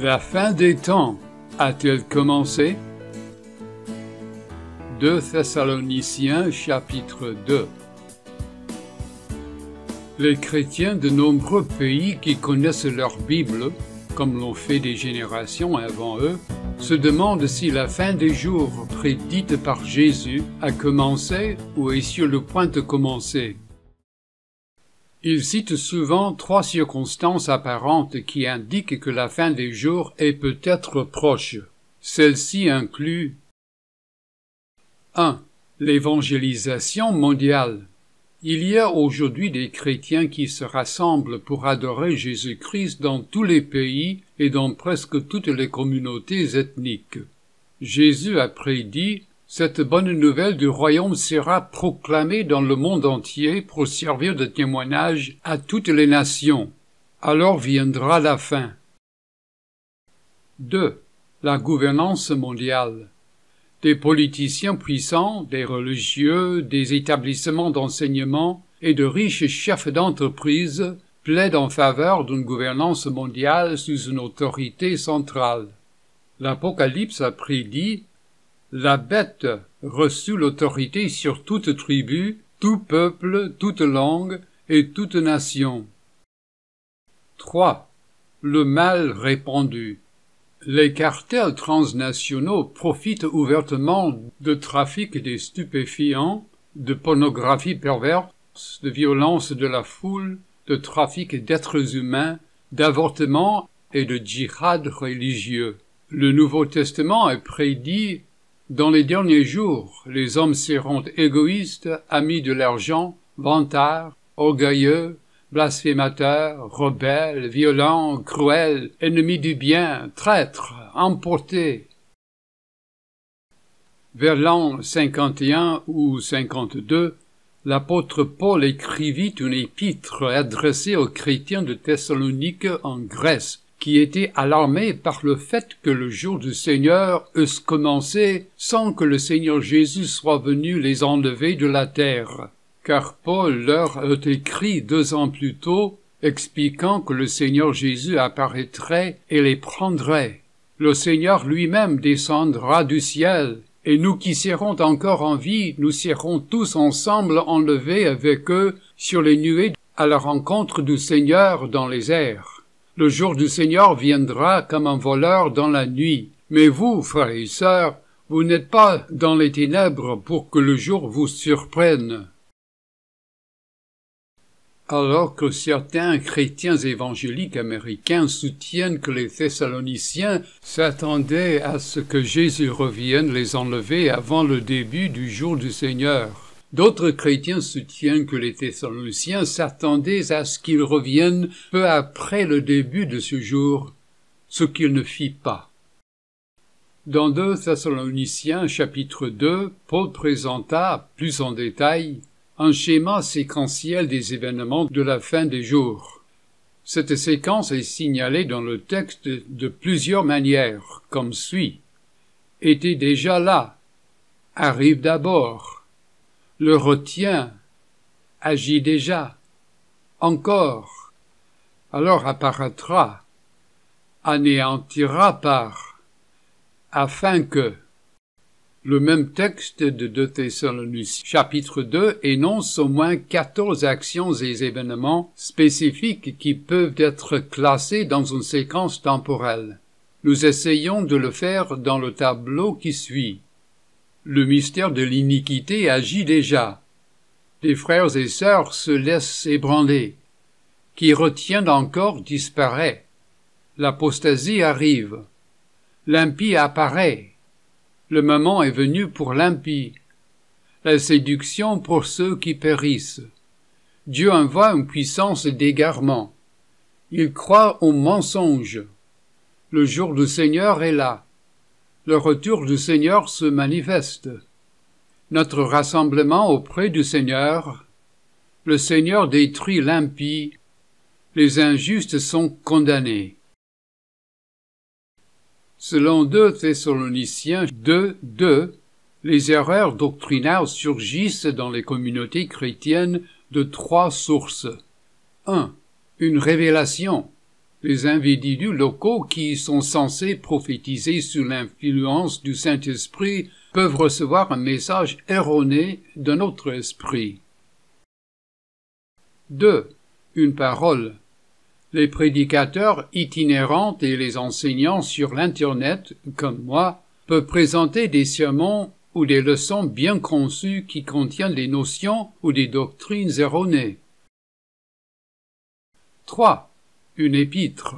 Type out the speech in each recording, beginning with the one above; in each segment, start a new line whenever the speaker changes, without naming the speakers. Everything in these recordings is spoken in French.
La fin des temps a-t-elle commencé? 2 Thessaloniciens chapitre 2 Les chrétiens de nombreux pays qui connaissent leur Bible, comme l'ont fait des générations avant eux, se demandent si la fin des jours prédite par Jésus a commencé ou est sur le point de commencer. Il cite souvent trois circonstances apparentes qui indiquent que la fin des jours est peut-être proche. Celles-ci incluent 1. L'évangélisation mondiale. Il y a aujourd'hui des chrétiens qui se rassemblent pour adorer Jésus-Christ dans tous les pays et dans presque toutes les communautés ethniques. Jésus a prédit cette bonne nouvelle du royaume sera proclamée dans le monde entier pour servir de témoignage à toutes les nations. Alors viendra la fin. 2. La gouvernance mondiale. Des politiciens puissants, des religieux, des établissements d'enseignement et de riches chefs d'entreprise plaident en faveur d'une gouvernance mondiale sous une autorité centrale. L'Apocalypse a prédit la bête reçut l'autorité sur toute tribu, tout peuple, toute langue et toute nation. 3. Le mal répandu. Les cartels transnationaux profitent ouvertement de trafic des stupéfiants, de pornographie perverse, de violence de la foule, de trafic d'êtres humains, d'avortement et de djihad religieux. Le Nouveau Testament est prédit dans les derniers jours, les hommes seront égoïstes, amis de l'argent, vantards, orgueilleux, blasphémateurs, rebelles, violents, cruels, ennemis du bien, traîtres, emportés. Vers l'an 51 ou 52, l'apôtre Paul écrivit une épître adressée aux chrétiens de Thessalonique en Grèce, qui étaient alarmés par le fait que le jour du Seigneur eusse commencé sans que le Seigneur Jésus soit venu les enlever de la terre. Car Paul leur a écrit deux ans plus tôt, expliquant que le Seigneur Jésus apparaîtrait et les prendrait. Le Seigneur lui-même descendra du ciel, et nous qui serons encore en vie, nous serons tous ensemble enlevés avec eux sur les nuées à la rencontre du Seigneur dans les airs. Le jour du Seigneur viendra comme un voleur dans la nuit. Mais vous, frères et sœurs, vous n'êtes pas dans les ténèbres pour que le jour vous surprenne. Alors que certains chrétiens évangéliques américains soutiennent que les Thessaloniciens s'attendaient à ce que Jésus revienne les enlever avant le début du jour du Seigneur. D'autres chrétiens soutiennent que les Thessaloniciens s'attendaient à ce qu'il revienne peu après le début de ce jour, ce qu'il ne fit pas. Dans 2 Thessaloniciens chapitre 2, Paul présenta, plus en détail, un schéma séquentiel des événements de la fin des jours. Cette séquence est signalée dans le texte de plusieurs manières, comme suit. Était déjà là. Arrive d'abord le retient, agit déjà, encore, alors apparaîtra, anéantira par, afin que, le même texte de 2 Thessaloniciens chapitre 2 énonce au moins 14 actions et événements spécifiques qui peuvent être classés dans une séquence temporelle. Nous essayons de le faire dans le tableau qui suit le mystère de l'iniquité agit déjà. Des frères et sœurs se laissent ébranler. Qui retient encore disparaît. L'apostasie arrive. L'impie apparaît. Le moment est venu pour l'impie. La séduction pour ceux qui périssent. Dieu envoie une puissance d'égarement. Il croit au mensonge. Le jour du Seigneur est là le retour du Seigneur se manifeste. Notre rassemblement auprès du Seigneur, le Seigneur détruit l'impie, les injustes sont condamnés. Selon 2 Thessaloniciens 2, 2, les erreurs doctrinales surgissent dans les communautés chrétiennes de trois sources. 1. Une révélation. Les individus locaux qui sont censés prophétiser sous l'influence du Saint-Esprit peuvent recevoir un message erroné d'un autre esprit. 2. Une parole. Les prédicateurs itinérants et les enseignants sur l'Internet, comme moi, peuvent présenter des sermons ou des leçons bien conçues qui contiennent des notions ou des doctrines erronées. 3. Une épître.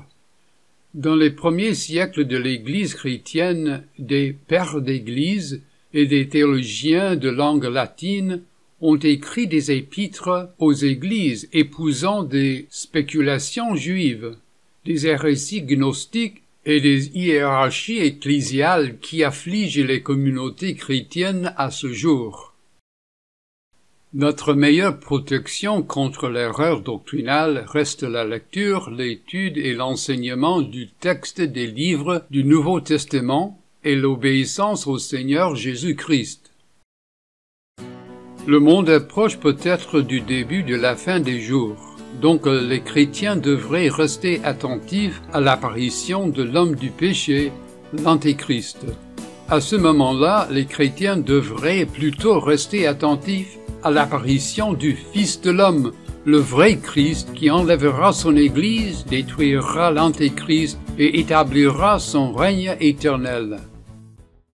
Dans les premiers siècles de l'Église chrétienne, des pères d'Église et des théologiens de langue latine ont écrit des épîtres aux églises épousant des spéculations juives, des hérésies gnostiques et des hiérarchies ecclésiales qui affligent les communautés chrétiennes à ce jour. Notre meilleure protection contre l'erreur doctrinale reste la lecture, l'étude et l'enseignement du texte des livres du Nouveau Testament et l'obéissance au Seigneur Jésus-Christ. Le monde approche peut-être du début de la fin des jours, donc les chrétiens devraient rester attentifs à l'apparition de l'homme du péché, l'Antéchrist. À ce moment-là, les chrétiens devraient plutôt rester attentifs à l'apparition du Fils de l'homme, le vrai Christ qui enlèvera son Église, détruira l'Antéchrist et établira son règne éternel.